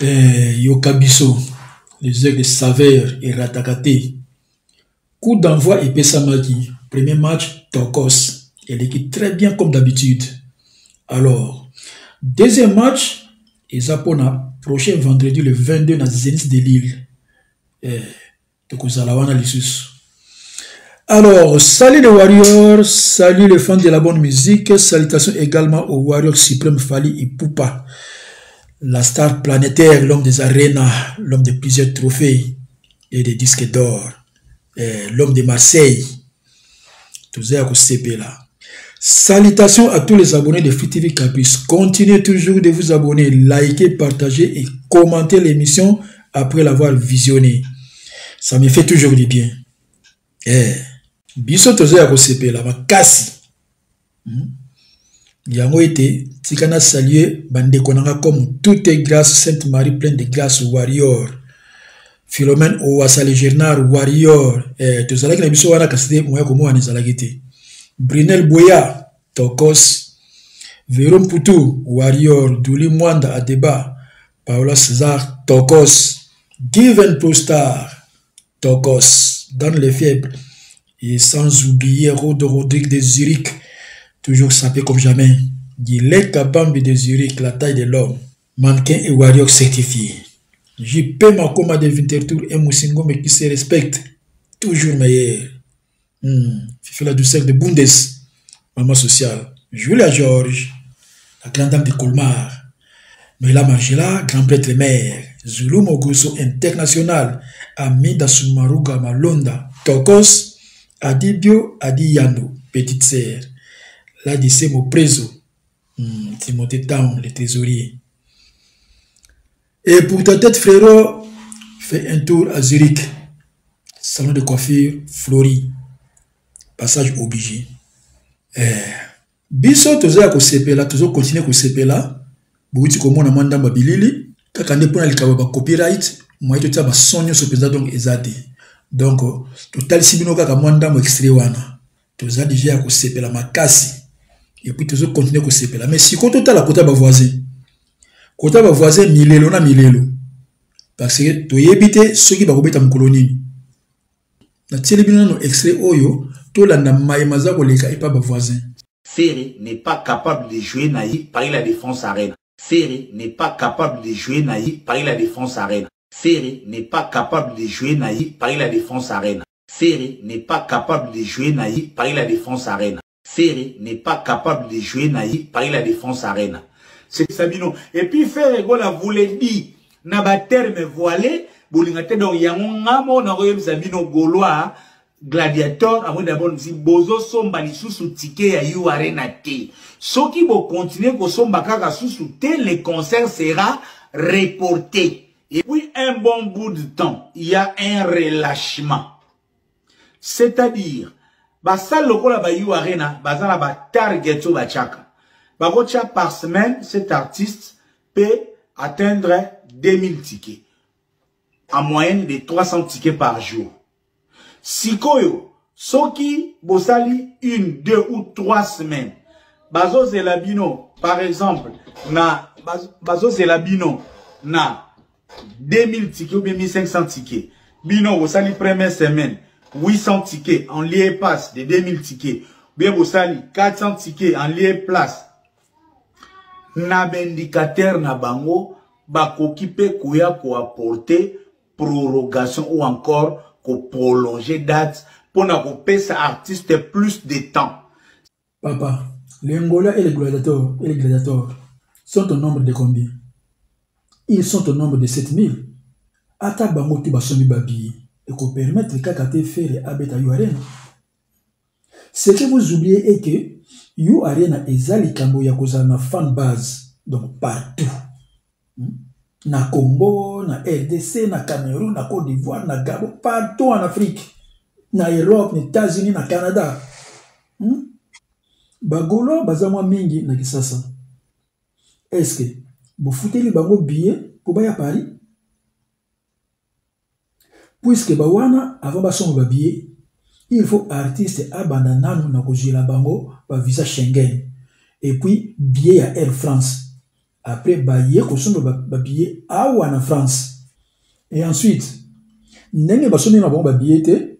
eh, yoka biso les heures de saveur erataka te Coup d'envoi et Pesamaki, premier match Tokos. Elle équipe très bien comme d'habitude. Alors, deuxième match, Ezapona, prochain vendredi le 22 na Zenith de Lille. Eh, alors, salut les Warriors, salut les fans de la bonne musique, salutations également aux Warriors Supreme Fali et Poupa. La star planétaire, l'homme des arenas, l'homme de plusieurs trophées et des disques d'or, eh, l'homme de Marseille, Touzé là. Salutations à tous les abonnés de Free TV Campus. Continuez toujours de vous abonner, liker, partager et commenter l'émission après l'avoir visionné. Ça me fait toujours du bien. Eh, biso casse. Hmm? yango ete tika na salue bandeko na nga comme tout est grâce sainte marie pleine de grâce warrior philomène owasale gernard warrior eh, tozalaki na biso wana kasi te moya komoana ezalaki te brunel boya tokos vero mputu warrior duli mwanda adeba paola césar tokos given prostar tokos Dans les fièvres et sans oublier de Zurich toujours sapé comme jamais Gillette Kapambi de Zurich, la taille de l'homme. Mannequin et Warrior certifié. JP Makoma de Wintertour et Moussingo, mais qui se respecte. Toujours meilleur. Hmm, Fifi la douceur de Bundes, maman sociale. Julia George, la grande dame de Colmar. Mela Mangela, grand prêtre maire. Zulu Moguso international. Amida Sumaruga Malonda. Tokos, Adibio, Adi Yano, petite sœur. La Moprezo. Hmm, Timothée Town, le trésorier. Et pour ta tête, frérot, fais un tour à Zurich. Salon de coiffure, Flori. Passage obligé. Eh. Biso, tozo ya kosepela, tozo continuer kosepela. Bouti komona mwa ndamba bilili. Kaka nde pona likabo ba copyright. Mwa ito tia ba son nyonso penza donc eza te. Donc, totalisi bino kaka mwa ndambo extrait wana. toza deja ya kosepela makasi epuis tozokontinue kosepela mai sikoyo totala kota bavoisin kota bavoisin milelo na milelo parce que toyebi te soki bakobeta mokolo nini natieli bino nano extrait oyo tolanda maye maza koleka epa bavoisin Ferre n'est pas capable de jouer Naï Paris la défense arena. Ferre n'est pas capable de jouer Naï Paris la défense arena. Ferre n'est pas capable de jouer Naï Paris la défense arena. Ferre n'est pas capable de jouer na ye Paris la Défense Arena. Ferre n'est pas capable de jouer na ye Paris la Défense Arena. C'est ça bino. Et puis Ferre Gola vous le dit na ba terme voilé bolinga te donc yango ngamo na koyebisa bino Gaulois gladiator amoyi dabord nzi bozosomba lisusu tike ya u arena te soki bokontinue kosomba kaka susu te le concert sera reporte Et puis un bon bout de temps, il y a un relâchement. C'est-à-dire, basali lokola ba U Arena, baza na ba target oyo batiaka. Bakotia par semaine, cet artiste peut atteindre 2000 tickets. En moyenne de 300 tickets par jour. sikoyo soki bosali une deux ou trois semaines bazozela bino par exemple na bazozela bino na 2000 ticket ou bien 1500 ticket bino bosali première semaine 800 tickets en lieu passe de 2000 tickets bien bosali 400 tickets en lieu place na baindicateur na bango bakoki mpe koya koaporte prorogation ou encore prolonger date pour na kopesa artiste plus de temps papa les ngola et les gladiateurs et les gladiateurs sont au nombre de combien ils sont au nombre de 7000 ata bango tout basombi babiye ekopermettre kaka te fere abeta yo arena ce que vous oubliez est que yo arena eza likambo ya kozala na fan base donc partout hmm? na congo na rdc na cameroun na côte d'ivoire na gabo partout en afrique na europe na états-unis na canada hmm? bagolo baza mwa mingi na kisasa estce bofuteli bango billet mpo baya paris puisque ba wana avant basomba ba billet il faut artiste abanda nanu na kozwela bango ba visa Schengen et puis billet ya Air France après baye kosomba ba, ba billet awa na France et ensuite ndenge basombi na bango ba billet te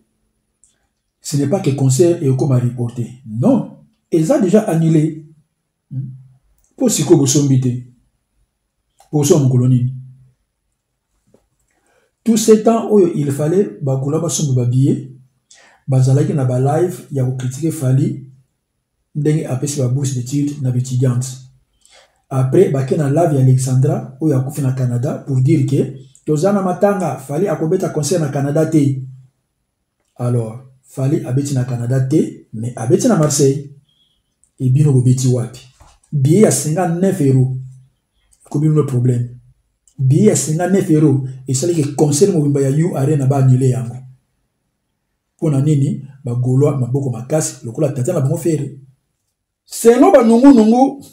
ce n'est pas que concert ekoma reporté non eza déjà annulé mpo sikoyo bosombi te bosomba mokolo nini tout ce temps oyo il fallait bagola basomba babiye bazalaki na balive ya kokritike fali ndenge apesi babourse d'étude na baétudiante après bake na live ya alexandra oyo akufi na canada pour dire ke toza na matanga fali akobeta concert na canada te alors fally abeti na canada te mais abeti na marseille e bino bobeti wapi biye ya 59 euro ekomi bino problème biye ya 59 euro esalaki concert mobimba ya u arena baanule yango mpo na nini bagolwa maboko makasi lokola tata na bango fere selon banungunungu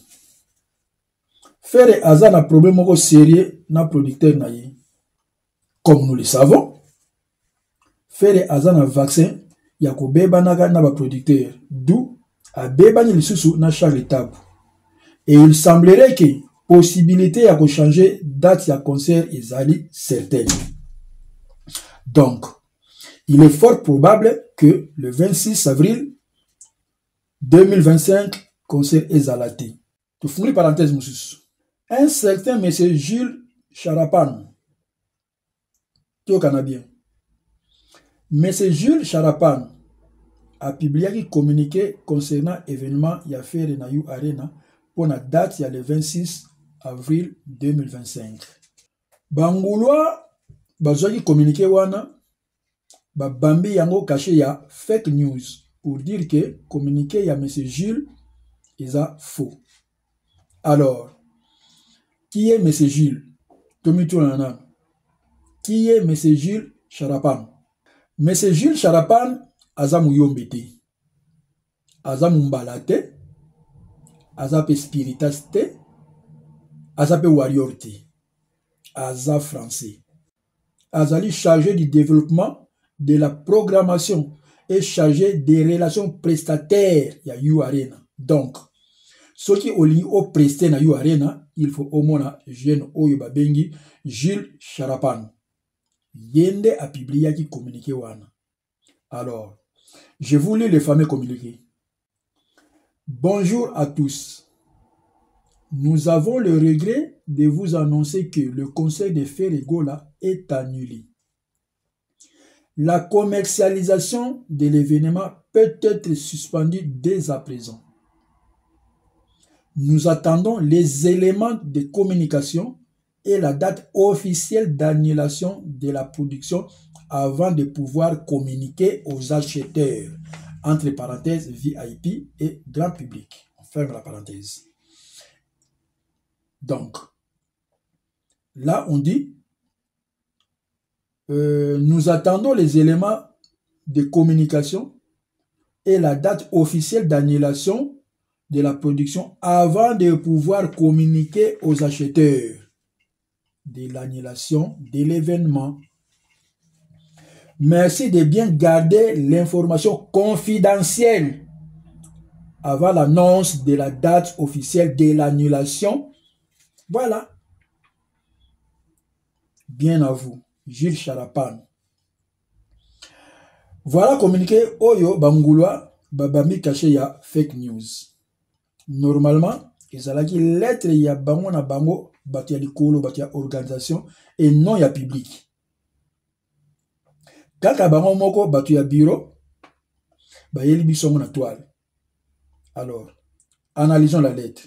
fere aza na problème moko serieux na producteur na ye comme nous le savons fere aza na vaccin ya kobebanaka na baproducteur du abebani lisusu na charles tabu et il semblerait que possibilité ya kochanger date ya concert ezali certaine donc il est fort probable que le 26 avril 2025 concert ezala te tofungoli parenthèse mosusu un certain monsieur jules charapan toyokana bien monsieur jules charapan apubliaki communiqué concernant événement ya fere na u arena mpo na date ya le 26 avril 2025 bangulwa bazwaki communiqué wana babambi yango kashe ya fake news pour dire que communiqué ya monsieur Jules eza faux alors qui est monsieur Jules tomituna nanu qui est monsieur Jules Charapan monsieur Jules Charapan aza muyombe te aza mumbala te aza mpe spiritas te aza mpe warrior te aza français azali charge du développement de la programmation et charge des relations prestataires ya U Arena. Donc, soki olingi o prester na U Arena, il faut omona jeune oyo babengi Jules Sharapano. Yende a publiaki communiqué wana. alors je voulais le fameux communiquer. bonjour à tous nous avons le regret de vous annoncer que le conseil de Ferregola est annulé. La commercialisation de l'événement peut être suspendue dès à présent. Nous attendons les éléments de communication et la date officielle d'annulation de la production avant de pouvoir communiquer aux acheteurs, entre parenthèses VIP et grand public. On ferme la parenthèse. Donc, là, on dit, euh, nous attendons les éléments de communication et la date officielle d'annulation de la production avant de pouvoir communiquer aux acheteurs de l'annulation de l'événement. Merci de bien garder l'information confidentielle avant l'annonce de la date officielle de l'annulation Voilà. bien à vous Jules Charapan voilà communiqué oyo bangulwa babami cache ya fake news normalement ezalaki lettre ya bango na bango bato ya likolo bato ya organisation et non ya public kaka bango moko bato ya bureau bayeli biso yango na toile alors analysons la lettre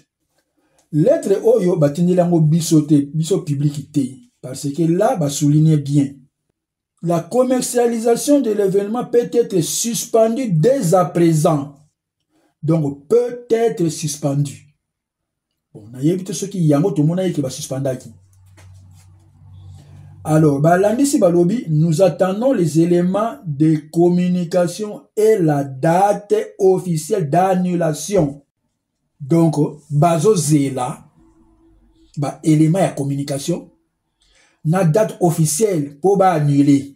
lettre oyo batindeli yango biso te biso pibliki te parce que là basuligne bien la commercialisation de l'événement peut être suspendue dès à présent donc peut être suspendue bon nayebi te soki yango tomonaki ke basuspendaki alors balandisi balobi nous attendons les éléments de communication et la date officielle d'annulation donc bazozela baélément ya communication na date officielle mpo baannule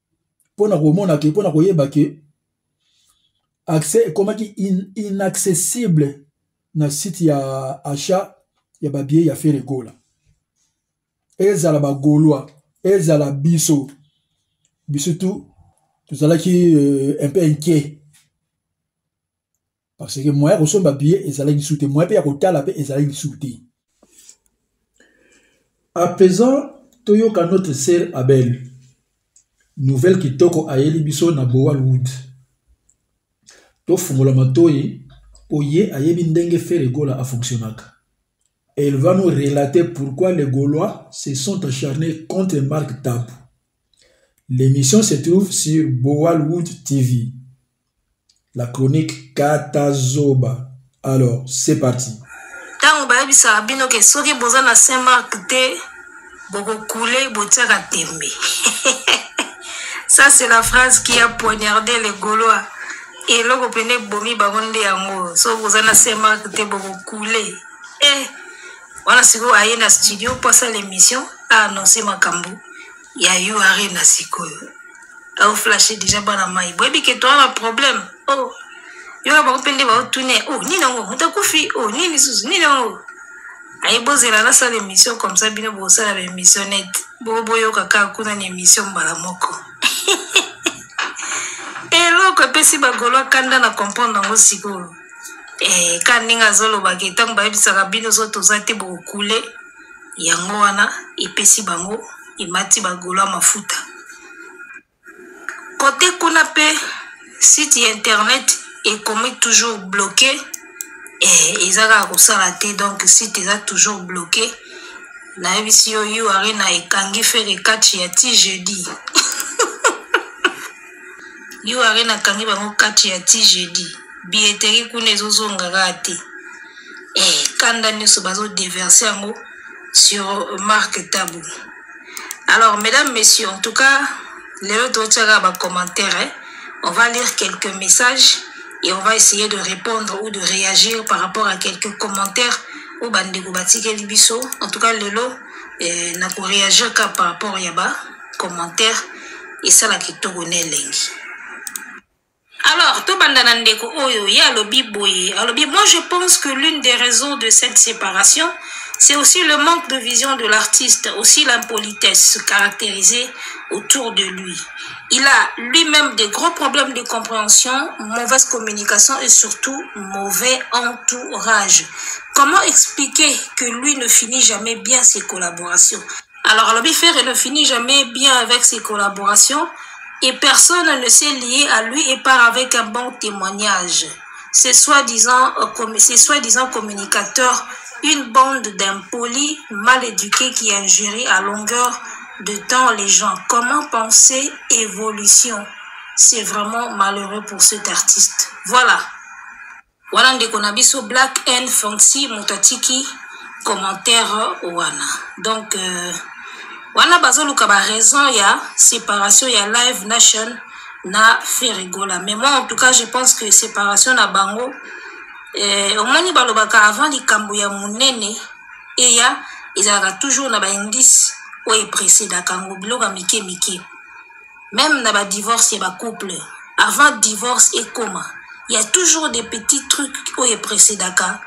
mpo na komona ke mpo na koyeba ke accès ekomaki in, inaccessible na site ya achat ya babiye ya feregola ezala bagaulois ezala biso biso tu tozalaki euh, un peu inquiet parce que moyen ya kosomba billet ezalaki lisusu te moyen mpe ya kotala mpe ezalaki lisusu te à présent toyoka notre sœur abel nouvelle kitoko ayeli biso na bowalwood tofungola matoyi mpo ye ayebi ndenge fere gola afonctionnaka elle va nous relater pourquoi les gaulois se sont acharnés contre mark tap l'émission se trouve sur bowalwood tv la chronique kata zoba alors c'est parti ntango bayebisaka bino ke soki boza na saint mark te bokokule botiaka tembe ça c'est la phrase qui a poignardé les gaulois eloko mpena ebomi bango nde yango soki boza na saint mark te bokokule e eh, wana sikoyo aye na studio mpo asala émission aannonce makambo ya yo arena sikoyo aoflashe deja bana mai boyebi ke toa na problème o oh. yoka bango mpe nde baotune o oh, nini yango moto akufi o oh, nini lisusu nini yango aye bozela nasala émission comme ça bino bosala ba émission net boko boyoka kaka kuna na émission mbala moko eloko epesi bagolo akanda na comprendre yango sikoyo eh, ka ndenge azolobaka ntango bayebisaka bino so toza te bokokule Yango wana epesi bango emati ba golois mafuta kote kuna pe site ya internet ekomi toujours bloqué eh, eza kaka kosala te donc site eza toujours bloqué nayebisi yo yo arena ekangi fere catch ya ti jeudi urn akangi bango kati ya ti jeudi billeteri kuna ezozonga kaka te eh, kanda nyonso bazodeverse yango sur marque tabu alors mesdames messieurs en tout cas lelo totiaka bacommentaire eh? on va lire quelques messages et on va essayer de répondre ou de réagir par rapport à quelques commentaires ou bandeko batikeli biso en tout cas lelo eh, na koréagir ka par rapport ya ba bacommentaire qui ça les elengi Alors, Tobandana Ndeko Oyo, oh, Alobi Boye. Alobi, moi je pense que l'une des raisons de cette séparation, c'est aussi le manque de vision de l'artiste, aussi l'impolitesse caractérisée autour de lui. Il a lui-même des gros problèmes de compréhension, mauvaise communication et surtout mauvais entourage. Comment expliquer que lui ne finit jamais bien ses collaborations Alors il ne finit jamais bien avec ses collaborations et personne ne s'est lié à lui et part avec un bon témoignage. C'est soi-disant euh, soi communicateurs, une bande d'impolis mal éduqués qui injurient à longueur de temps les gens. Comment penser évolution C'est vraiment malheureux pour cet artiste. Voilà. Wana ndeko na biso Black N Fancy moto atiki commentaire wana. Donc euh, wana bazoluka ba raison ya séparation ya Live Nation na Ferregola. Mais moi en tout cas je pense que séparation na bango eh, omoni balobaka avant likambo ya monene eya ezalaka toujours na ba indice oyo epresedaka yango biloko ya mike mike. Meme na ba divorce ya ba couple, avant divorce ekoma, il y a toujours des petits trucs oyo eprecedaka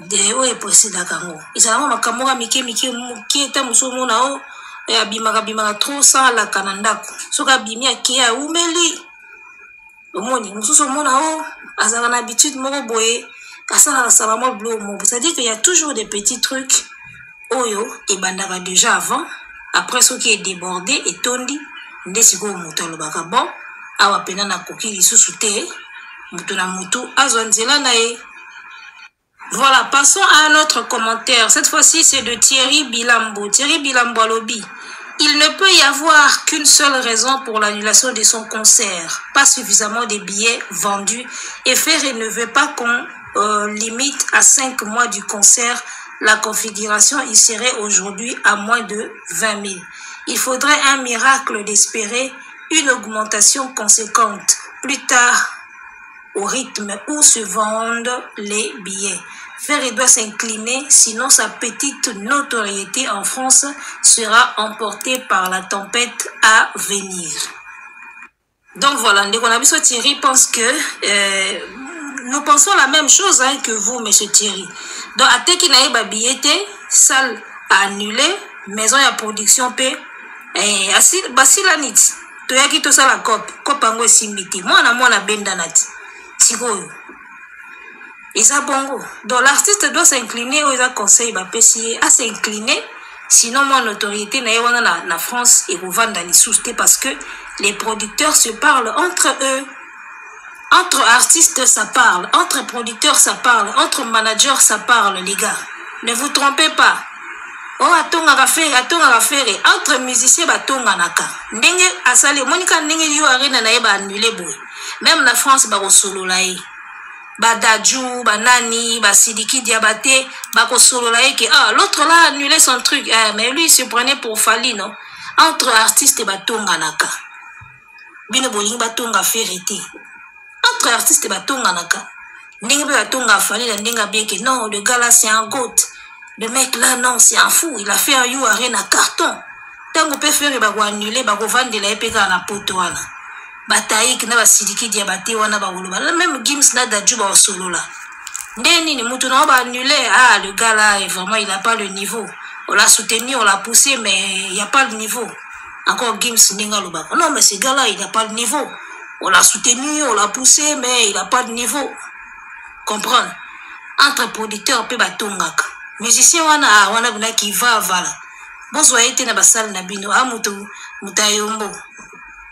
de oyo eprecedaka yango. Ezalaka makambo moko mike mike moke ata mosusu omona o abimaka bimaka trop sans alaka na ndako. Soki abimi akei aumeli. omoni mosusu omona o oh, azalaka na habitude moko boye asalaka sala mwa bilo moko c'est-à-dire qu'il y a toujours des petits trucs oyo ebandaka déjà avant après soki edeborde etondi nde sikoyo moto alobaka bon awa mpena nakoki lisusu te moto na motu azwa nzela na ye voilà passons à un autre commentaire cette fois-ci c'est de thierry bilambo thierry bilambo alobi il ne peut y avoir qu'une seule raison pour l'annulation de son concert pas suffisamment de billets vendus et faire ne veut pas qu'on euh, limite à 5 mois du concert la configuration y serait aujourd'hui à moins de 20 000. Il faudrait un miracle d'espérer une augmentation conséquente plus tard au rythme où se vendent les billets. Ferry doit s'incliner, sinon sa petite notoriété en France sera emportée par la tempête à venir. Donc voilà, Negonabiso Thierry pense que euh, nous pensons la même chose hein, que vous, monsieur Thierry. Donc, ateki na yeba billete, salle annulée, maison ya production pe eh, asi, basila niti toyaki tosala cope cope yango esimbi te mwana mwana abendanaki sikoyo eza bongo donc l'artiste doit s'incliner oyo eza conseil bapesi ye asincline sinon mwa notoriété na ye wana na, na france ekovanda lisusu te parce que les producteurs se parlent entre eux Entre artistes, ça parle. Entre producteurs, ça parle. Entre managers, ça parle, les gars. Ne vous trompez pas. Oh, atongaka fere, atongaka fere. Entre musiciens, batonganaka. Ndenge asali, monika ndenge yo arena na ye ba annule boy. Même na France, ba kosolola ye. Ba dadju, ba nani, ba sidiki diabate, ba kosolola ye que, ah, l'autre là a annulé son truc. Eh, mais lui, il se prenait pour Fali, non? Entre artistes, batonganaka. bino bolingi batonga fere te entre artiste batonganaka ndenge mpe batonga afali na ndenge abieke non le gars là c'est un goat le mec là non c'est un fou il a fait un you arrêt na carton ntango mpe fere bakoannule bakovandela ye mpe kaka na poto wana bataik na basilikidi ya bate wana bakoloba meme gims na dadju bakosolola nde nini moto na yo baannule ah le gars là vraiment il a pas le niveau on l'a soutenu on l'a poussé mais il y a pas le niveau Encore Gims ndenge alobaka. Non mais ce gars là il n'a pas de niveau. On l'a soutenu, on l'a poussé mais il n'a pas de niveau. Comprendre? Entre producteur pe batongaka. Musicien wana ah, wana bina qui va vala. Bozwa ye te na basali na bino a moto moto ya yombo.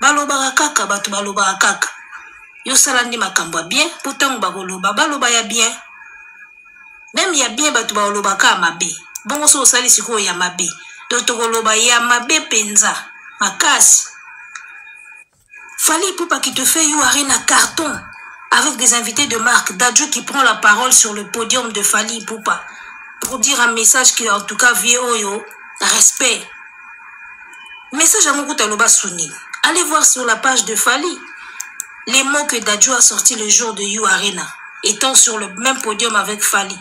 Balobaka kaka bato balobaka kaka. Yo sala nde makambo ya bien mpo ntango bakoloba baloba ya bien. meme ya bien bato baolobaka mabe bongo so osali sikoyo ya mabe to tokoloba ya mabe mpenza makasi fali pupa qui te fait you arena carton avec des invités de marque dadjo qui prend la parole sur le podium de fali pupa pour dire un message que en tout cas vie oyo respect Message yango kuta loba suni. Allez voir sur la page de Fali les mots que Dadju a sorti le jour de You Arena, étant sur le même podium avec Fali.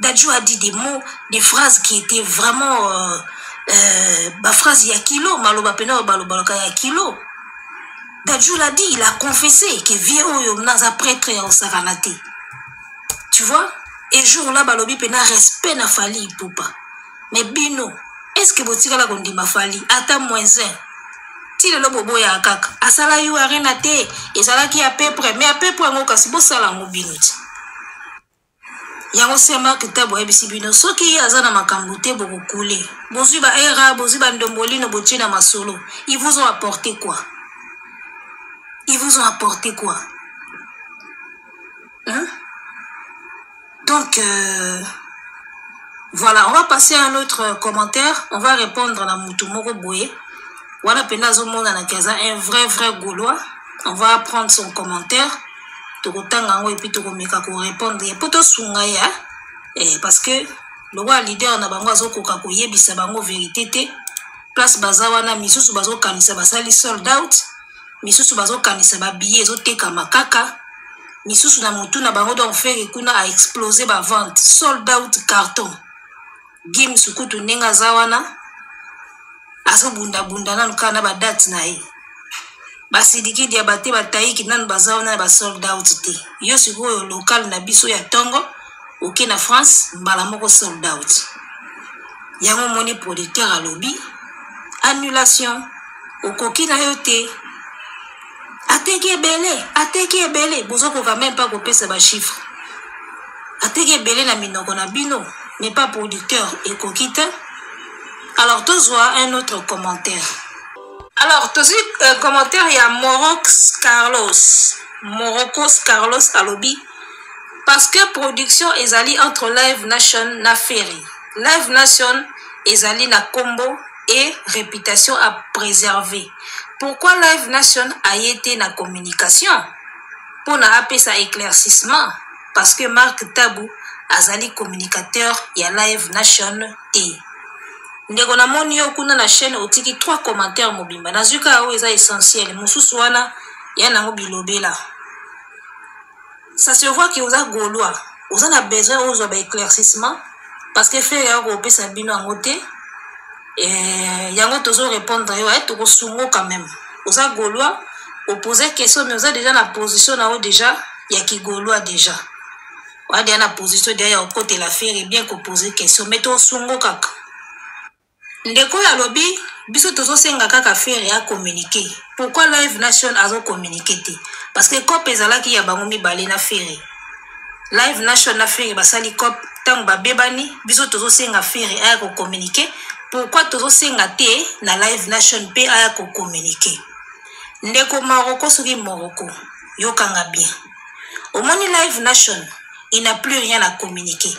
Dadju a dit des mots, des phrases qui étaient vraiment euh, euh, bah, phrase ya kilo, maloba pena balobaloka ya kilo. Dadju l'a dit, il a confessé que vieux oyo naza prêtre ya osakanate. Tu vois? Et jour là balobi pena respect na Fali Ipupa. me bino eske botikala kondima fali ata moisin ti lelo boboyaa kaka asala yo arena te ezalaki ya pepre me ya pepre yango kasi bosala yango bino ti yango sema kitabu ayebisi bino soki ye aza na makambo te bokokule bozwi ba era bozwi bandombolino botie na masolo ils vous ont apporté quoi ils vous ont apporté quoi hein? Donc, euh, voilà, on va passer à un autre euh, commentaire. On va répondre à Moutoumoro Boué. Voilà, Penazo Mona Nakaza, un vrai, vrai Gaulois. On va prendre son commentaire. Tokotanga ngo et puis tokomeka ko répondre. Et poto sunga ya. Eh, parce que le roi leader na bango azo koka ko yebisa bango vérité te. Place baza wana misusu bazo kanisa basali sold out. misusu bazokanisa ba billet ezotekama kaka misusu na motu na bango donc fere kuna a explose ba vente sold out carton gim sukutu ndenge aza wana azobundabunda nanu kaka na badate na ye basidiki diabate batayiki nanu baza wana na basold out te yo sikoyo lokale na biso ya ntongo oke na france mbala moko sold out yango omoni producteur alobi annulation okoki na yo te ateki ebele ateki ebele bozokoka meme mpa kopesa bachiffre ateki ebele na minoko na bino mais pas producteur ekoki te alors tozwa un autre commentaire alors tozwi euh, commentaire ya morox carlos morocos carlos alobi parce que production ezali entre live nation na ferry live nation ezali na nkombo et reputation à preserver pourquoi live nation aye te na communication pona apesa éclaircissement parce que marc tabu azali communicateur ya live nation te ndeko namoni yo kuna na chaîne otiki trois commentaire mobimba nazwi kaka oyo eza essentiel mosusu wana ya nango bilobela ça se voit que oza gaulois oza na besoin ozwa ba éclaircissement parce que ferre ya kopesa bino yango te eh, yango tozo répondre yo eh, tokosungo quand même oza gaulois opose question mais oza déjà na position na yo déjà ya kigaulois déjà oza déjà na position déjà ya kokotela ferre bien kopose question mais tosungo kaka Ndeko oyo alobi biso tozo senga kaka ferre a communique pourquoi live na sean azo communique te parce que coop ezalaki ya bango mibale na ferre live na sean na ferre basali coop tango ba bebani biso tozo senga ferre aya ko communique pourquoi tozo senga te na live na sean pe aya ko communique ndeko maroko soki moroko yokanga bien omoni live na sean il n'a plus rien à communiquer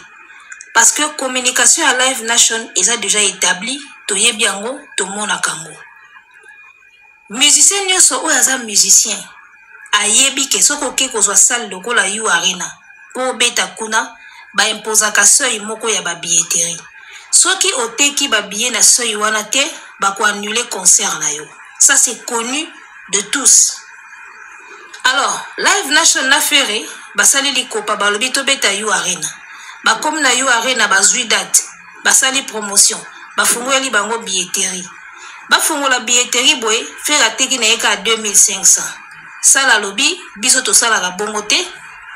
parce que communication ya live nation eza déjà établi toyebi yango tomonaka yango musicien nyonso oyo aza musicien ayebi ke soki oke kozwa salle lokola u arena mpo obeta kuna baimposaka seuil moko ya babilletterie soki oteki babillet na seuil wana te bakoannule concert na yo ça c'est connu de tous alors live nation na ferre basali likopa balobi tobeta yo arena bakomi na yo arena bazwi date basali promotion bafungweli bango billetterie bafungola billetterie boye ferre ateki na ye kaka 2500 sala alobi biso tosalaka bongo te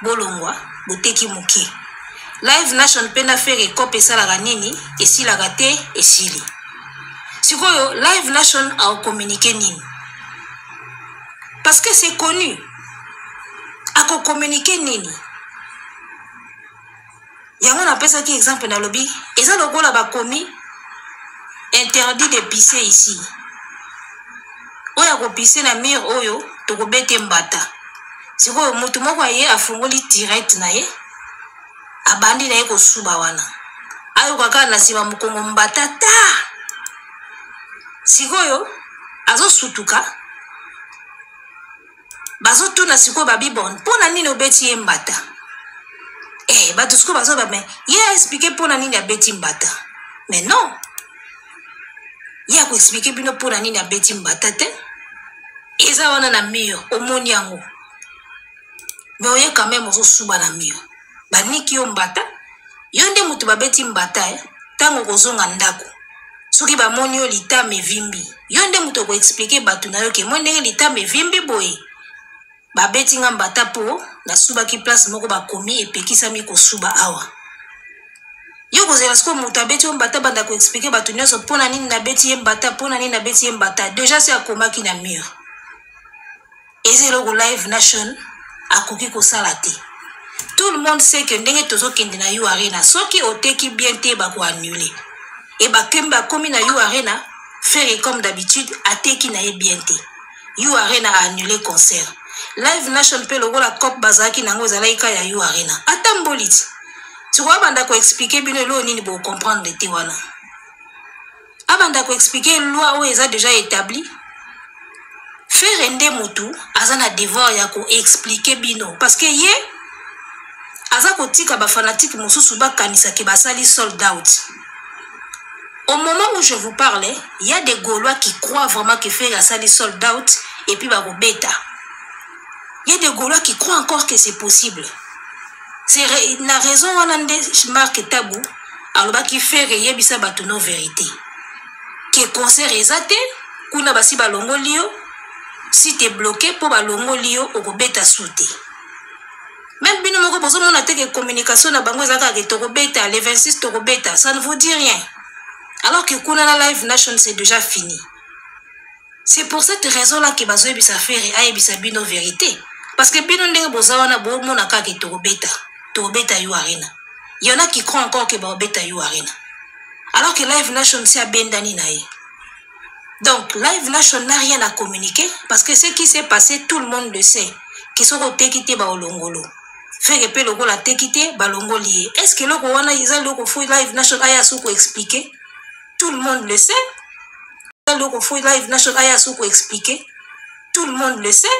bolongwa boteki moke live nation mpe na ferre cope esalaka nini esilaka te esili sikoyo live nation au communiquer nini parce que c'est connu ako communiquer nini yango napesaki exemple nalobi eza lokola bakomi interdit de pise ici oyo akopise na mire oyo tokobete mbata sikoyo motu moko aye afungoli tirete na ye abandi na ye kosuba wana ayoka kaka na nsima mokongo mbata ta sikoyo azosutuka bazotuna sikoyo babibon mpo na nini obeti ye mbata eh, bato sikoyo bazoba me ye aexplike mpo na nini abeti mbata mais non ye akoexplike bino mpo na nini abeti mbata te eza wana na mur omoni yango mais oye quand même ozosuba na mio baniki yo mbata yo nde moto babeti mbata eh? ntango okozonga ndako soki bamoni yo litama evimbi yo nde moto okoexplike bato na yo ke moi ndenge litama evimbi boye babeti nga mbata mpo nasubaki place moko bakomi epekisami kosuba awa yo kozela sikoyo moto abeti yo mbata banda koexplike bato nyonso mpo na nini nabeti ye mbata mpo na nini nabeti ye mbata deja se akomaki na mur eza eloko live nation akoki kosala te tout le monde sait que ndenge tozokende na yo arena soki oteki bien te bakoannule e bakembe akomi na yo arena ferre comme d'habitude ateki na ye bien te yo arena aannule concert live nation mpe lokola cop bazalaki na yango ezalaki ka ya yo arena atamboli ti sikoyo abanda koexplike bino eloo nini bocomprendre te wana abanda ko expliquer loi oyo eza déjà établi fere nde motu aza na devoir ya ko expliquer bino parce que ye aza kotika bafanatike mosusu bakanisa ke basali sold out au moment où je vous parle il y a des gaulois qui croient vraiment que fere asali sold out et puis bakobeta il y a des gaulois qui croient encore que c'est possible na raison wana nde mark tabu alobaki fere eyebisa bato no verité ke concert eza te kuna basi balongoli yo si te bloke mpo balongoli yo okobeta su te meme bino moko bozomona te ke communication na bango eza kaka ke tokobeta le 26 tokobeta ça ne vous dit rien alors que kuna na live nation c'est déjà fini C'est pour cette raison là que bazoyebisa Ferre ayebisa bino verité. Parce que bino ndenge boza wana bomona kaka ke tokobeta. Tokobeta yo arena. Il y en a qui croient encore que bakobeta yo arena. Alors que Live Nation si abendani na ye. Donc Live Nation n'a rien à communiquer parce que ce qui s'est passé tout le monde le sait. Ke soki oteki te baolongolo. Ferre pe lokola ateki te balongoli ye. Est-ce que eloko wana eza eloko fo Live Nation aya soki koexpliquer? Tout le monde le sait. eloko fo live nation aya so koexplike tout le monde le sait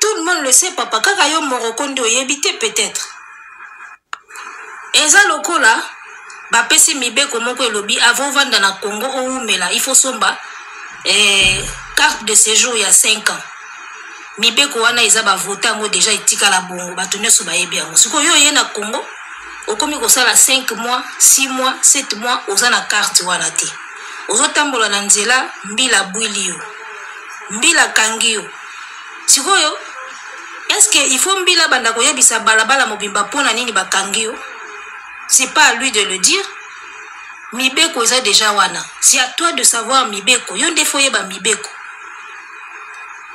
tout le monde le sait papa kaka yo moroko nde oyebi te peut-être eza lokola bapesi mibeko moko elobi avant ovanda na congo owumela il faut somba eh, carte de séjour ya 5 ans Mibeko wana eza ba vote yango deja etikala bongo bato nionso bayebi yango siko yo oye na Congo okomi kosala 5 mois 6 mois 7 mois oza na carte wana te ozotambola na nzela mbila abwili yo mbila akangi yo sikoyo eske il faut mbila abanda koyebisa balabala mobimba mpo na nini bakangi yo c'est pas à lui de le dire mibeko eza deja wana c'est à toi de savoir mibeko yo nde fo oyeba mibeko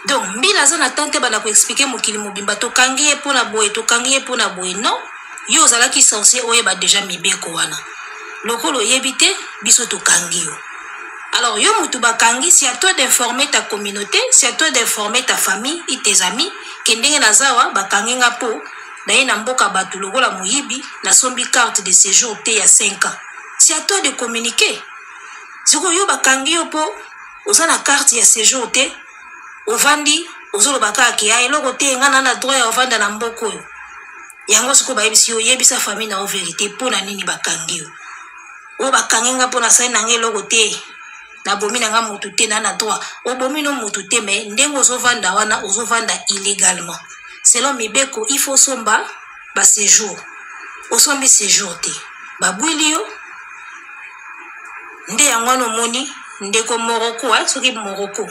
Donc mbila aza na temps te banda ko expliquer mokili mobimba tokangi ye pona boye tokangi ye pona boye non yo ozalaki sense oyeba deja mibeko wana lokola oyebi te biso tokangi yo alors yo mutu bakangi si à toi d'informer ta communauté si à toi d'informer ta famille et tes amis ke ndenge naza awa bakangi nga po naye na mboka bato lokola moyibi nasombi carte de séjour te ya 5 ans si à toi de communiquer sikoyo yo bakangi yo po oza na carte ya sejour te ovandi ozoloba kaka ke ya eloko te nga na na droit ya ovanda na mboka oyo yango sikoyo bayebisi yo oyebisa famille na yo verité mpo na nini bakangi yo oyo bakangi nga mpo nasali na nga eloko te nabomi na nga motu te na na droit obomi no motu te me ndenge ozovanda wana ozovanda illegalement selon mibeko il faut osomba ba sejour osombi sejour te babwili yo nde yango wana omoni ndeko moroko eh, soki moroko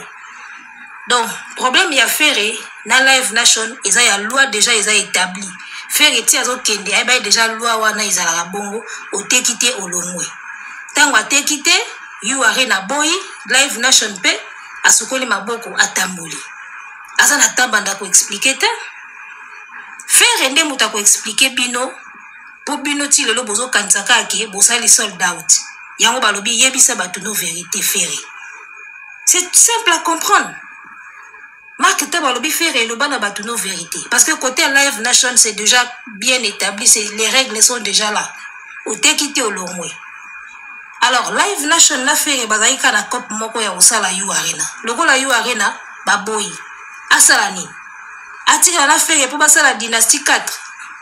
donc problème ya ferre na live nation eza ya loi déjà eza établi ferre ti azokende ayeba ye déjà loi wana ezalaka bongo oteki te olongwe ntango ateki te yuare na boyi live nation mpe asukoli maboko atamboli aza na temps banda koexplike te ferre nde moto ako explike bino mpo bino ti lelo bozokanisa kaka ke bosali sold out yango balobi yebisa bato no verité ferre c'est simple à comprendre mark tabo alobi ferre eloba na bato no verité parce que côté live nation c'est déjà bien établi les règles sont déjà là oteki te olongwe alors live nation na ferre bazalaki kaka na cope moko ya kosala u arena lokola u arena baboyi asala nini atikala na ferre mpo basala dynastie 4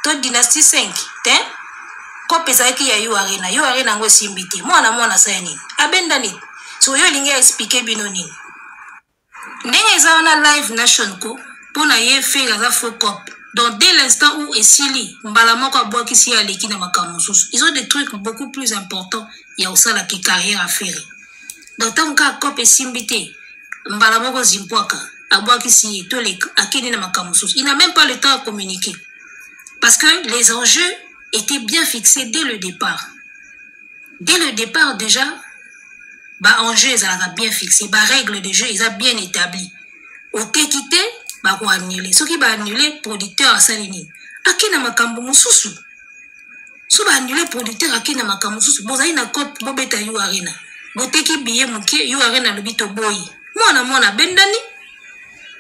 to dynastie 5 te kope ezalaki ya yo arena yo arena yango esimbi te mwana mwana asala nini abenda nini so yo olingi aexplike bino nini ndenge eza wana live nation ko mpo na ye ferre aza faux cope donc dès l'instant où esili mbala moko abwakisi ye aleki na makambo mosusu ils ont des trucs beaucoup plus important ya kosala ke carrière afere donc ntango kaka cope esimbi te mbala moko zimpwaka abwakisi toleka akende na makambo mosusu il n'a même pas le temps ya communiquer parce que les enjeux étaient bien fixés dès le départ dès le départ déjà baenjeu ezalaka bien fixé barègle de jeu eza bien établi oteki te bakoannule soki baannule producteur asali nini akenda makambo mosusu so ba annule producteur ake na makambo mosusu bozali na cop bobeta yo arena boteki biye moke yo arena alobi toboyi mwana mwana abendani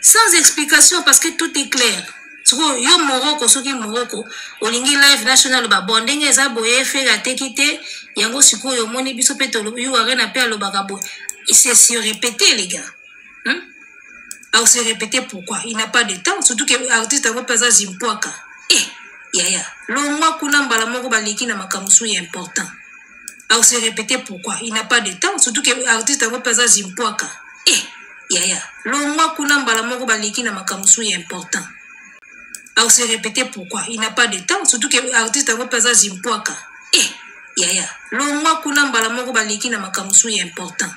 sans explication parce que tout est clair sikoyo yo moroko soki moroko olingi live national aloba bo ndenge eza boye fere ateki te yango sikoyo omoni biso mpe yo arena mpe alobaka boye c'est se répéter les gars hmm? au se répéter pourquoi il n'a pas de temps surtout que artiste yango mpe aza zimpwaka e eh, yaya longwa kuna mbala moko baleki na makambo so ya important au se répéter pourquoi il n'a pas de temps surtout que artiste yango mpe aza zimpwaka e eh, yaya longwa kuna mbala moko baleki na makambo so ya important au se répéter pourquoi il n'a pas de temps surtout que artiste yango mpe aza zimpwaka e eh, yaya longwa kuna mbala moko baleki na makambo so ya important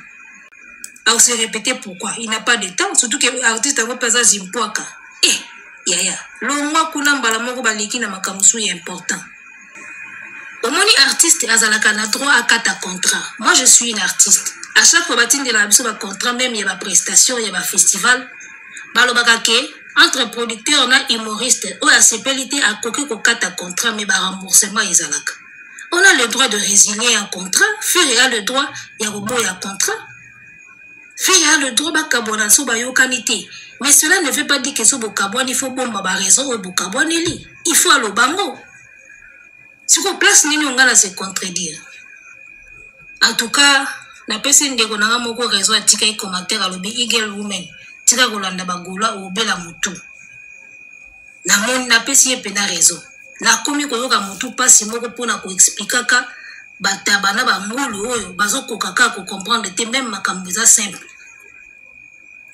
au se répéter pourquoi il n'a pas de temps surtout que artiste yango mpe aza zimpuaka e eh, yaya longwa kuna mbala moko baleki na makambo so ya important omoni artiste azalaka na droit akata contrat moi je suis une artiste à chaque fois batindelaka biso bacontrat meme ya baprestation ya bafestival balobaka ke entre producteur na humoriste oyo asepeli te akoki kokata contrat me baremboursement ezalaka on a le droit de résilier un contrat ferre a le droit ya koboya contrat ferre a le droit bakabwana so bayokani te mais cela ne veut pas dire que so bokabwani fo bomba baraison oyo bokabwaneli il faut aloba ngo siko place nini onga na se contredire en tout cas napesi ndeko na nga moko raison atikaki commentaire alobi eagle woman tika kolanda bagolois obela motu namoni napesi ye mpena raison nakomi koyoka motu mpasi moko mpo na koexplikaka bataba na bangulu oyo bazokoka kaka kocomprendre te meme makambo eza simple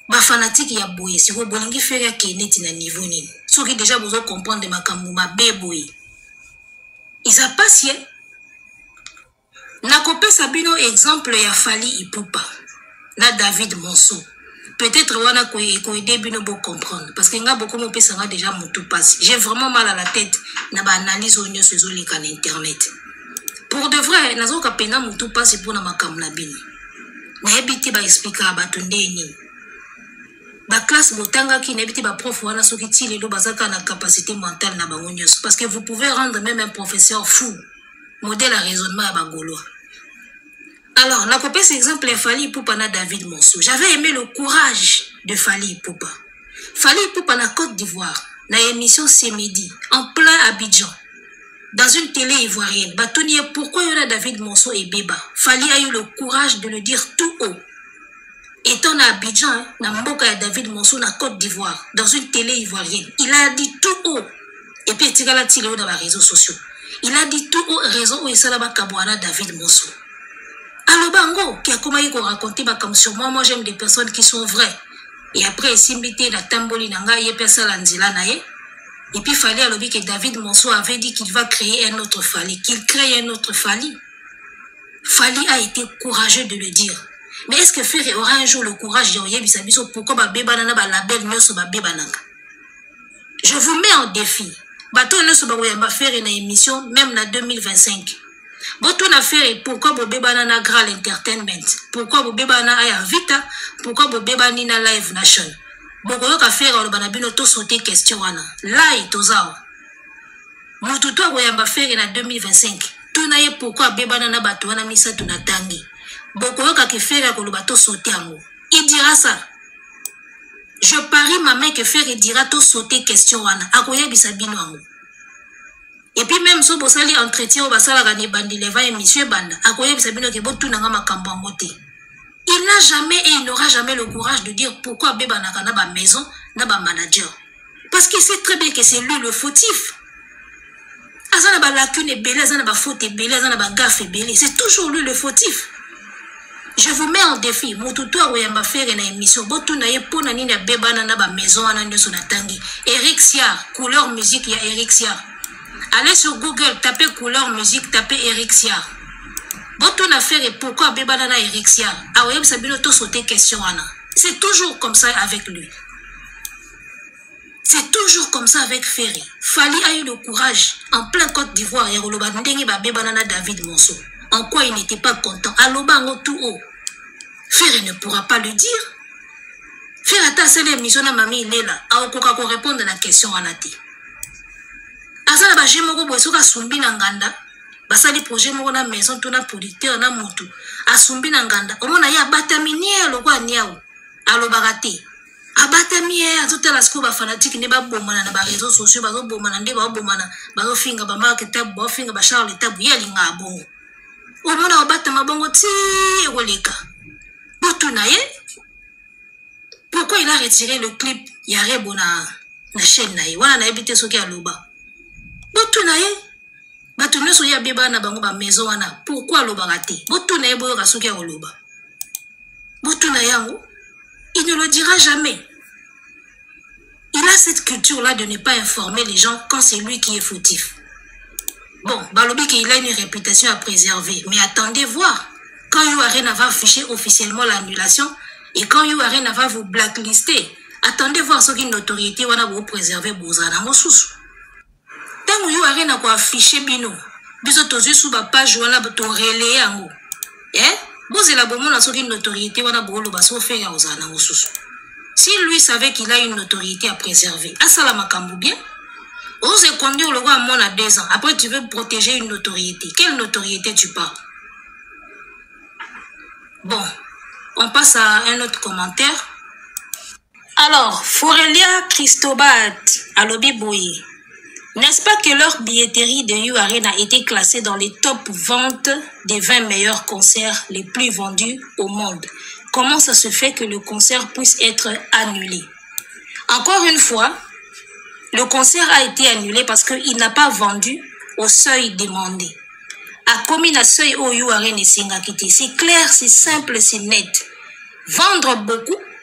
bafanatike ya boye sikoyo bolingi fere akei neti na niveau nini soki deja bozocomprendre makambo mabe boye eza mpasi e eh? Nakopesa bino exemple ya Fally Ipupa na David Monceau. Peut-être wana ko ko aider bino bo comprendre parce que nga bokomi opesa nga déjà mutu pasi. J'ai vraiment mal à la tête na ba analyse oyo nyonso ezoleka na internet. Pour de vrai nazoka pena mutu pasi mpo na makambo na bino. Nayebi te ba explika bato ndenge nini. Ba classe botangaki nayebi te ba prof wana soki ti lelo baza kaka na capacité mentale na bango nyonso parce que vous pouvez rendre même un professeur fou modèle ya raisonnement ya ba gaulois alors nakopesa exemple ya fali ipupa na david monso j'avais aimé le courage de fali ipupa fali ipupa na côte d'ivoire na émission ce midi en plein abidjan dans une télé ivoirienne batuni ye pourquoi yo na david monso ebeba fali a eu le courage de le dire tout haut étant à Abidjan, hein, na mboka ya David Monceau na Côte d'Ivoire, dans une télé ivoirienne, il a dit tout haut, et puis etikala ti lelo na ba réseaux sociaux. Il a dit tout haut raison oyo esala bakabwana David Monceau. aloba yango ke akomaki koraconte makambo sur moi moi j'aime des personnes qui sont vraies et après esimbi te natamboli na ngai ye mpe asala nzela na ye et puis fali alobi ke david monso avait dit qu'il va créer un autre fali qu'il crée un autre fali Fally a été courageux de le dire. Mais est-ce que Ferre aura un jour le courage de yebisa biso pourquoi ba beba na ba label nyoso ba beba nanga? Je vous mets en défi. Bato nyoso ba koyamba Ferre na émission même na 2025. Boto na Ferre pourquoi bo beba na na Graal Entertainment? Pourquoi bo beba na Aya Vita? Pourquoi bo beba ni na Live Nation? Bokoyoka Ferre aloba na bino to sauter question wana. Lai tozawa. Mutu to akoyamba Ferre na 2025 tuna ye pourquoi abebana na batu wana misatu na tangi. Bokoyoka ke Ferre akoloba to sauter yango. Il dira ça. Je parie ma main que Ferre dira to sauter question wana. Akoyebisa bino yango. Et puis même so bosali entretien oyo basalaka na ebandeli avant émission ebanda akoyebisa bino ke botuna nga makambo yango te. Il n'a jamais et il n'aura jamais le courage de dire pourquoi abebanaka na ba maison na ba manager. parce qu'il sait très bien que c'est lui le fautif aza na balacune ebele aza na bafaute ebele aza na bagafe ebele c'est toujours lui le fautif je vous mets en défi motu to akoyamba fere na émission botuna ye mpo na nini abebana na bamaison wana nyonso natangi eric siar couleur musique ya eric siar allez sur google tape couleur musique tape eric siar botuna fere pourquoi abebana na eric siar akoyebisa bino tosote question wana c'est toujours comme ça avec lui C'est toujours comme ça avec Ferry. Fali a eu le courage en plein Côte d'Ivoire ya koloba ndenge babebana na David Monso. En quoi il n'était pas content. Aloba yango tout haut. Ferry ne pourra pas le dire. Ferry ata asali émission na mami Ilela akokoka ko répondre na question wana te. Aza na ba jeu moko boye soki asumbi na nganda basali projet moko na maison to na producteur na mutu asumbi na nganda omona ye abatami nie lokola niau alobaka te abatami ye azotala sikoyo bafanatike nde babomana na bareseau sociaux bazobomana nde babomana bazofinga bamark tabu baofinga bacharle tabu ye alinga bongo omona obatama bongo ti ekoleka butu na ye pourquoi il a retiré le clip ya rebo na, na chaîne na ye wana nayebi te soki aloba butu na ye bato nyonso ye abeba na bango bamaison wana pourkui alobaka te botuna ye boyoka soki akoloba botuna yango il ne le dira jamais il a cette culture là de ne pas informer les gens quand c'est lui qui est fautif bon balobi il a une réputation à préserver mais attendez voir quand you arena va afficher officiellement l'annulation et quand you arena va vous blacklister attendez voir ce une notoriété wana vous préserver vos sous Tango yo arena ko afficher bino biso tozui su ba page wana to relayer yango eh bozela bomona soki notoriete wana boloba so fenge akozala nango susu si lui savait qu'il a une notoriete à préserver asala makambo bien ozo econduire lokola mwana deux ans après tu veux protéger une notoriete quelle notoriete tu parles bon on passe à un autre commentaire alors forelia cristobad alobi boye n'est-ce pas que leur billetterie de U a été classée dans les top ventes des 20 meilleurs concerts les plus vendus au monde Comment ça se fait que le concert puisse être annulé Encore une fois, le concert a été annulé parce qu'il n'a pas vendu au seuil demandé. à na seuil au URN et c'est clair c'est simple c'est net vendre beaucoup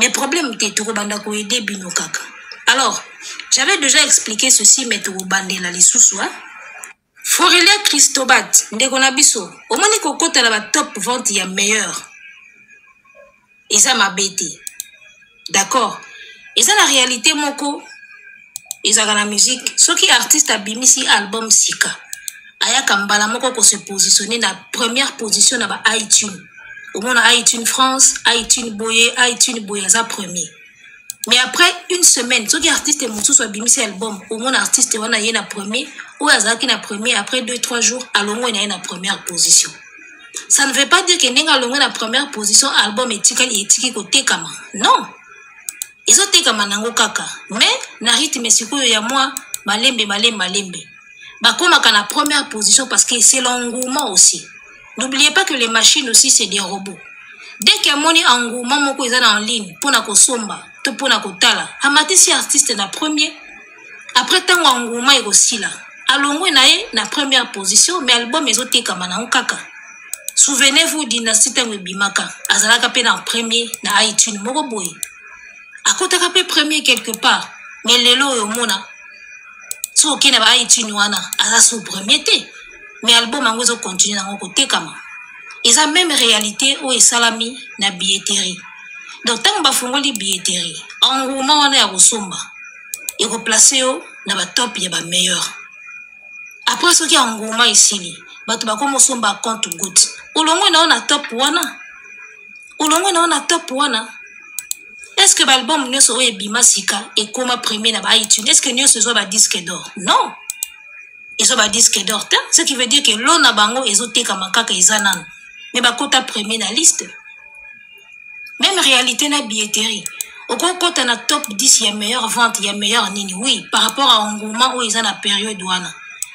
mais problème te tokobanda koyede bino kaka alors j'avais déjà expliqué ceci mais tokobandela lisusu hein? forilia christobat ndeko na biso omoni kokota na batop vente ya meilleur eza mabe te d'accord eza na réalité moko ezalaka na musique soki artiste abimisi album sika ayaka mbala moko ko se positionner na première position na ba itunes omona itunes france itunes boye itunes boye aza premier mais après une semaine soki artiste mosusu abimisi album omona artiste wana ye na premier oyo azalaki na premier après deux trois jours alongwe na ye na première position ça ne veut pas dire que ndenge alongwe na première position album etikali etiki kotekama non ezotekama nango kaka mais na rythme sikoyo ya mwa malembe malembe malembe bakomaka na première position parce que c'est l'engouement aussi n'oubliez pas que les machines aussi c'est des robots dès que amoni engouement moko eza na en ligne mpo na kosomba to mpo na kotala amatisi artiste na premier après ntango ya nguma ekosila alongwe na ye na première position mais album ezotekama nango kaka souvenez vous dynastie ntango ebimaka azalaka mpe na premier na itune moko boye akotaka mpe premier quelque part mais lelo oyo omona soki okende ba itune wana aza sous premier te mais album yango ezokontinue nango kotekama eza meme réalité oyo esalami na billetterie donc ntango bafungoli billetterie engouement wana ya kosomba ekoplace yo na batop ya bameilleur apres soki engouement esili bato bakoma osomba compte gout olongwe na yo na top wana olongwe na yo na top wana est ce que baalbum nyonso oyo ebima sika ekoma premier na baitune est ce que nyonso ezwa badisque d'or non ezwa badisque d'or te ce qui veut dire que lo na bango ezotekama kaka eza nano me bakota premier na liste meme réalité na billetterie okokota na top 10 ya meilleure vente ya meilleure nini oui par rapport à engouement oyo eza na période wana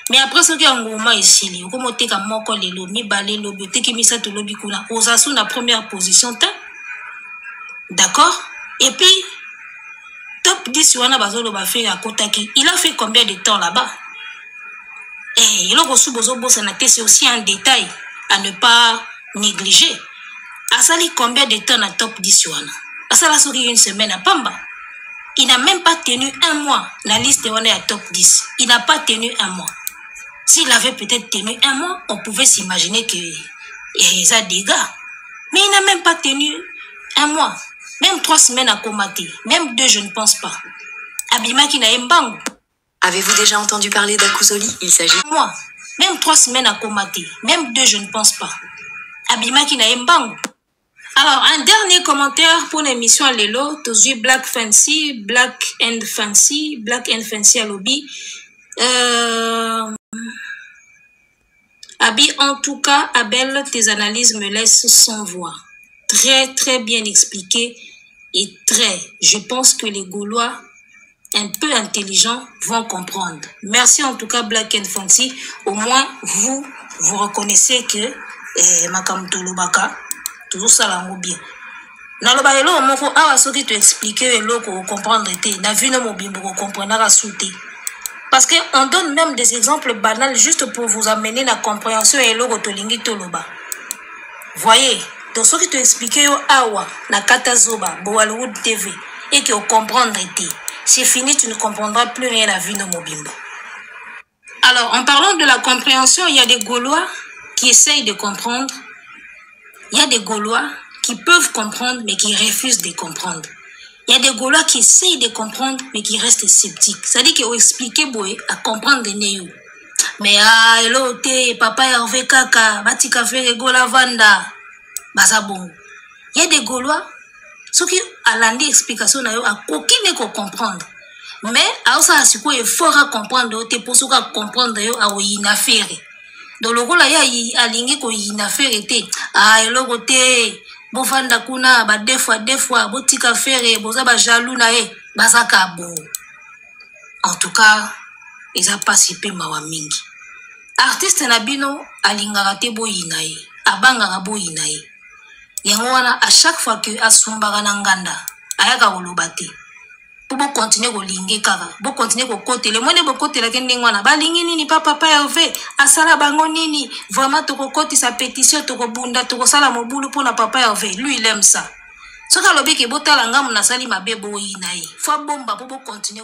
mais après soki engouement esili okomi oteka moko lelo mibale lobi oteki misato lobi kuna oza su na première position te d'accord et puis top 10 wana bazoloba fe akotaki il a fait combien de temps là-bas eh, eloko su bozobosana te c'est aussi un détail à ne pas négliger asali combien de temps na top 10 wana asala soki une semaine ya pamba il n'a même pas tenu un mois na liste wana ya top 10 il n'a pas tenu un mois s'il avait peut-être tenu un mois on pouvait s'imaginer que eh, eza dégâts mais il n'a même pas tenu un mois même trois semaines akoma te même deux je ne pense pas abimaki na ye mbangu Avez-vous déjà entendu parler d'Akuzoli Il s'agit... Moi, même trois semaines à comater, même deux je ne pense pas. Abima na alors, un dernier commentaire pour l'émission Lelo, toujours Black Fancy, Black and Fancy, Black and Fancy à lobby. Euh... Abi, en tout cas, Abel, tes analyses me laissent sans voix. Très, très bien expliqué et très. Je pense que les Gaulois, un peu intelligents, vont comprendre. Merci en tout cas, Black and Fancy. Au moins, vous, vous reconnaissez que Et eh, Makam Touloubaka, tozosala yango bien naloba eloko moko awa soki to explique yo eloko ocomprendre te na vie no mobimbo kocomprenaka su te parce que on donne même des exemples banal juste pour vous amener na compréhension ya eloko tolingi toloba voyez donc soki to explique yo awa na kata zoba boalwood tv eke ocomprendre te c'est fini tu ne comprendras plus rien na vie no mobimbo alors en parlant de la compréhension il y a des gaulois qui essayent de comprendre Il y a des Gaulois qui peuvent comprendre, mais qui refusent de comprendre. Il y a des Gaulois qui essayent de comprendre, mais qui restent sceptiques. C'est-à-dire qu'ils ont expliqué à comprendre des néo. Mais ah, hello, te, papa Hervé Kaka, Bati Café, Gola Vanda, Bazabon. ya de gaulois soki alandi explication na yo akoki nde kocomprendre mais aosala sikoyo effort acomprendre yo te mpo soki acomprendre yo akoyina fere donc lokola ye alingi koyina fere te a eloko te bofanda kuna badefua defua botika fere boza bajalou na ye baza kabo en tout cas eza mpasi mpe mawa mingi artiste na bino alingaka te boyina ye abangaka boyina ye yango wana à chaque fois que asumbaka na nganda ayaka koloba te po bokontinue kolinge kaka bokontinue kokotela emoni bokotelaki ndenge wana balingi nini pa papa herve asala bango nini vraiment tokokotisa pétition tokobunda tokosala mobulu mpo na papa herve lui il aime ça soki alobi ke botala ngamu nasali mabe boyina ye fo abomba mpo bokontinue